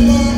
Amen.